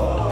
Oh.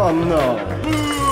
Oh no!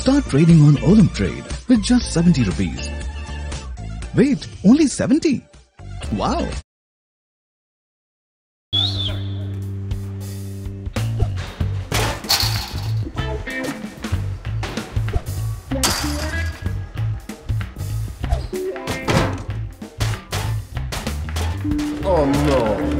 Start trading on Olam Trade with just 70 rupees. Wait, only 70? Wow! Oh no!